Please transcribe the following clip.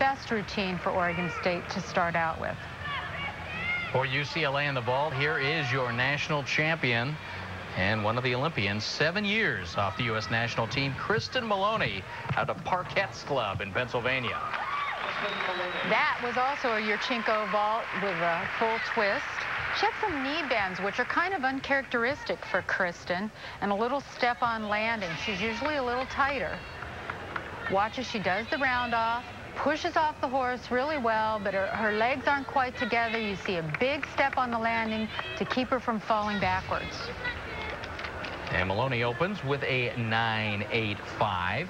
best routine for Oregon State to start out with. For UCLA in the vault, here is your national champion and one of the Olympians, seven years off the U.S. national team, Kristen Maloney, out of Parkettes Club in Pennsylvania. That was also a Yurchenko vault with a full twist. She had some knee bends, which are kind of uncharacteristic for Kristen, and a little step on landing. She's usually a little tighter. Watch as she does the round off, pushes off the horse really well, but her, her legs aren't quite together. You see a big step on the landing to keep her from falling backwards. And Maloney opens with a 9.85.